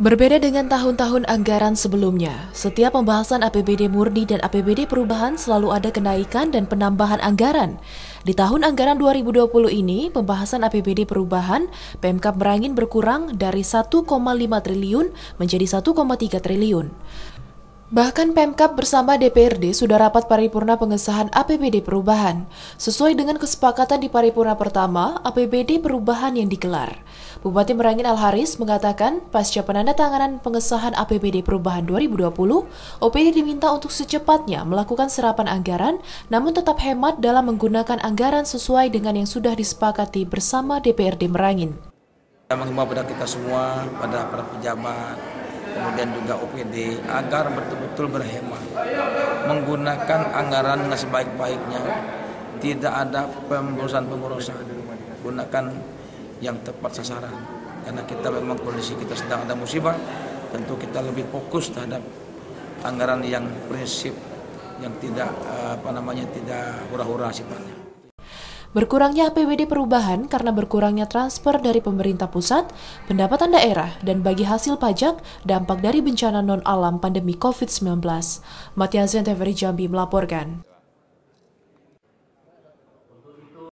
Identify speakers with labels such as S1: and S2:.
S1: Berbeda dengan tahun-tahun anggaran sebelumnya, setiap pembahasan APBD murni dan APBD perubahan selalu ada kenaikan dan penambahan anggaran. Di tahun anggaran 2020 ini, pembahasan APBD perubahan Pemkap Merangin berkurang dari 1,5 triliun menjadi 1,3 triliun. Bahkan Pemkap bersama DPRD sudah rapat paripurna pengesahan APBD perubahan. Sesuai dengan kesepakatan di paripurna pertama, APBD perubahan yang digelar. Bupati Merangin Al-Haris mengatakan, pasca penandatanganan pengesahan APBD perubahan 2020, OPD diminta untuk secepatnya melakukan serapan anggaran, namun tetap hemat dalam menggunakan anggaran sesuai dengan yang sudah disepakati bersama DPRD Merangin.
S2: Menghimbau pada kita semua, pada para pejabat, kemudian juga OPD agar betul-betul berhemat menggunakan anggaran dengan sebaik-baiknya. Tidak ada pemborosan-pemborosan. Gunakan yang tepat sasaran. Karena kita memang kondisi kita sedang ada musibah tentu kita lebih fokus terhadap anggaran yang prinsip yang tidak apa namanya tidak hura-hura sifatnya
S1: Berkurangnya APBD perubahan karena berkurangnya transfer dari pemerintah pusat, pendapatan daerah, dan bagi hasil pajak dampak dari bencana non-alam pandemi COVID-19. Matiazen TVRI Jambi melaporkan.